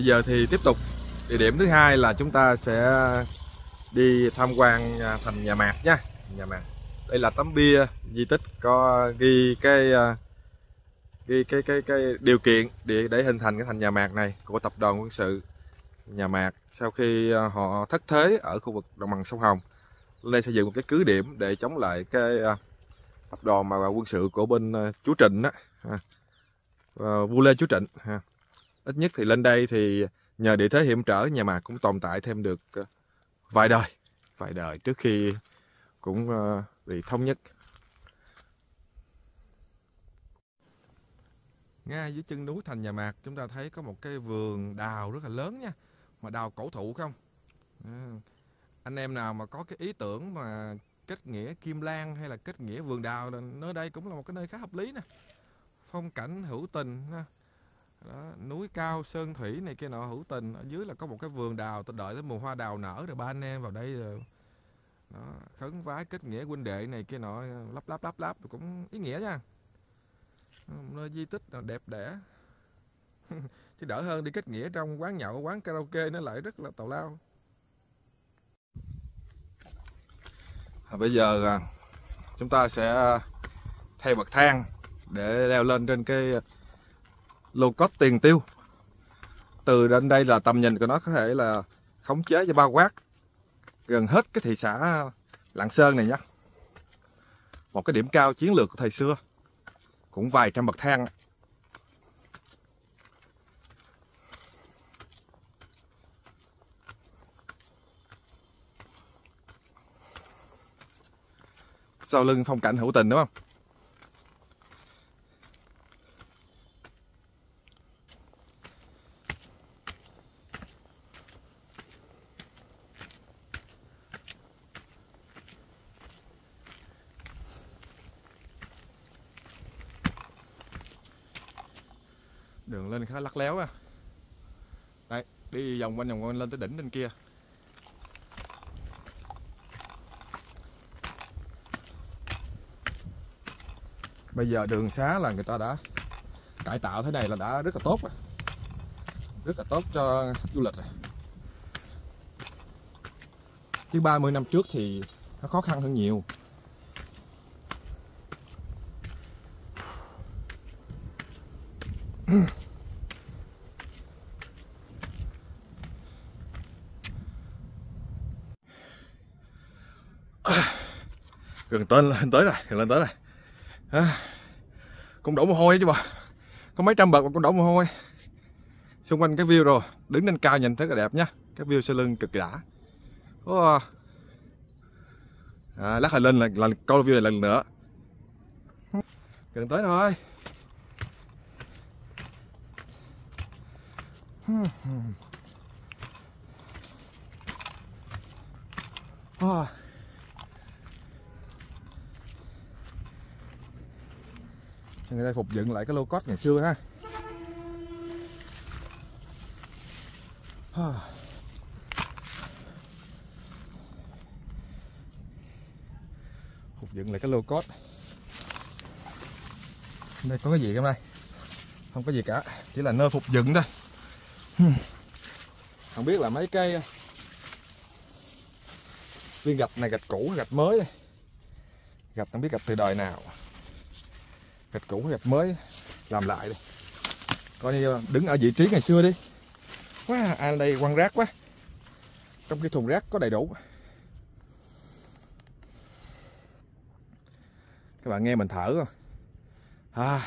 bây giờ thì tiếp tục. Địa điểm thứ hai là chúng ta sẽ đi tham quan à, thành nhà mạc nha. Nhà mạc. Đây là tấm bia di tích có ghi cái à, ghi cái cái cái điều kiện để để hình thành cái thành nhà mạc này của tập đoàn quân sự. Nhà mạc sau khi à, họ thất thế ở khu vực đồng bằng sông Hồng, lên xây dựng một cái cứ điểm để chống lại cái tập đoàn mà quân sự của bên chú Trịnh á vua Lê chú Trịnh, ha ít nhất thì lên đây thì nhờ địa thế hiểm trở, nhà mạc cũng tồn tại thêm được ờ, vài đời vài đời trước khi cũng ờ, bị thống nhất. Ngay dưới chân núi thành nhà mạc, chúng ta thấy có một cái vườn đào rất là lớn nha, mà đào cổ thụ không? Ừ. Anh em nào mà có cái ý tưởng mà kết nghĩa kim lan hay là kết nghĩa vườn đào nơi đây cũng là một cái nơi khá hợp lý nè. Phong cảnh hữu tình đó, núi cao sơn thủy này kia nọ hữu tình. Ở dưới là có một cái vườn đào tôi đợi tới mùa hoa đào nở rồi ba anh em vào đây rồi. Đó, khấn vái kết nghĩa huynh đệ này kia nọ lắp lắp lắp lắp cũng ý nghĩa nha. Nơi di tích đẹp đẽ. Chứ đỡ hơn đi kết nghĩa trong quán nhậu quán karaoke nó lại rất là tào lao. À, bây giờ à, chúng ta sẽ à, thay bậc thang để leo lên trên cái à, lô cốt tiền tiêu. Từ đến đây là tầm nhìn của nó có thể là khống chế cho bao quát gần hết cái thị xã Lạng Sơn này nhé một cái điểm cao chiến lược của thời xưa, cũng vài trăm bậc thang. Sau lưng phong cảnh hữu tình, đúng không? Đường lên khá lắc léo á. Đây đi vòng quanh vòng quanh lên tới đỉnh bên kia. Bây giờ đường xá là người ta đã cải tạo thế này là đã rất là tốt rồi rất là tốt cho du lịch rồi. Chứ 30 năm trước thì nó khó khăn hơn nhiều. Gần tên lên tới rồi gần lên tới rồi. À, cũng đổ mồ hôi chứ bà. Có mấy trăm bậc mà cũng đổ mồ hôi. Xung quanh cái view rồi đứng lên cao nhìn thấy là đẹp nhá. Cái view sau lưng cực đã oh. à, lát hồi lên là, là câu view này lần nữa. Gần tới rồi. Oh. Người ta phục dựng lại cái lô cốt ngày xưa ha. Phục dựng lại cái lô cốt. Đây, có cái gì không đây? Không có gì cả, chỉ là nơi phục dựng thôi. Hmm. Không biết là mấy cái ờ, viên gạch này, gạch cũ, gạch mới đây. Gạch không biết gạch từ đời nào gạch cũ gạch mới làm lại đi. Coi như đứng ở vị trí ngày xưa đi. Quá à, ai đây quăng rác quá. Trong cái thùng rác có đầy đủ. Các bạn nghe mình thở không? À,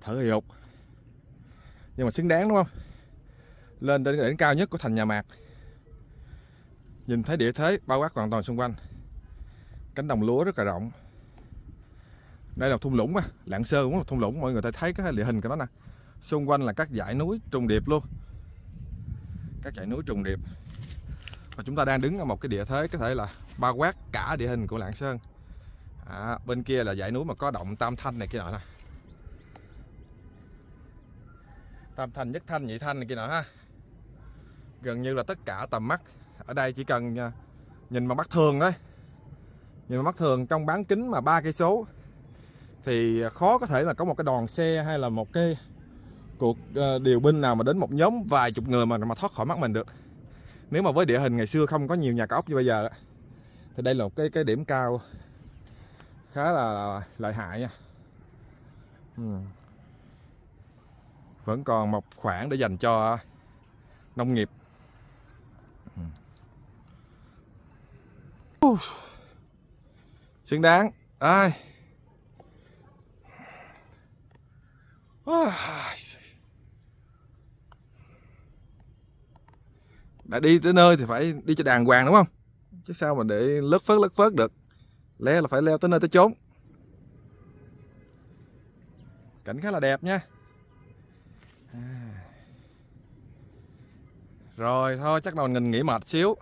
thở hì hục nhưng mà xứng đáng đúng không? Lên đến đỉnh cao nhất của thành nhà mạc. Nhìn thấy địa thế bao quát hoàn toàn xung quanh. Cánh đồng lúa rất là rộng đây là thung lũng á lạng sơn cũng là thung lũng mọi người ta thấy cái địa hình của nó nè. Xung quanh là các dãy núi trùng điệp luôn. Các dãy núi trùng điệp. Và chúng ta đang đứng ở một cái địa thế có thể là bao quát cả địa hình của lạng sơn. À, bên kia là dãy núi mà có động tam thanh này kia nọ nè. Tam thanh nhất thanh nhị thanh này kia nọ ha. Gần như là tất cả tầm mắt ở đây chỉ cần à, nhìn bằng mắt thường thôi. Nhìn bằng mắt thường trong bán kính mà ba cây số thì à, khó có thể là có một cái đoàn xe hay là một cái cuộc ờ, điều binh nào mà đến một nhóm vài chục người mà mà thoát khỏi mắt mình được. Nếu mà với địa hình ngày xưa không có nhiều nhà cao ốc như bây giờ thì đây là một cái cái điểm cao khá là lợi hại nha. Ừ. vẫn còn một khoảng để dành cho nông nghiệp. Ừ. xứng đáng. Ai? Đã đi tới nơi thì phải đi cho đàng hoàng đúng không? Chứ sao mà để lất phớt lất phớt được? Lẽ là phải leo tới nơi tới chốn. Cảnh khá là đẹp nha. À. rồi thôi chắc là mình nghỉ mệt xíu.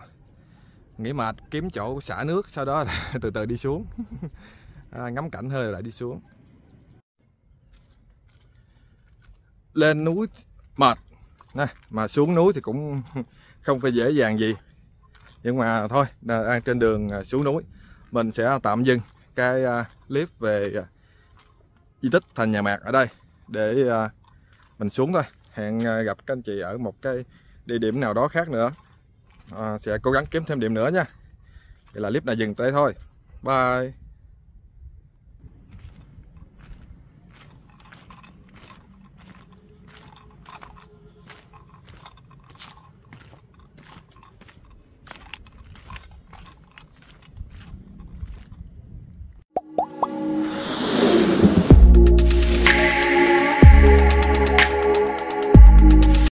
Nghỉ mệt kiếm chỗ xả nước sau đó từ từ đi xuống. À, ngắm cảnh hơi lại đi xuống. Lên núi mệt. Nè. Mà xuống núi thì cũng không phải dễ dàng gì. Nhưng mà thôi đang trên đường à, xuống núi mình sẽ tạm dừng cái à, clip về à, di tích thành nhà mạc ở đây để mình xuống thôi. Hẹn gặp các anh chị ở một cái địa điểm nào đó khác nữa. À, sẽ cố gắng kiếm thêm điểm nữa nha. Vậy là clip này dừng tới thôi. Bye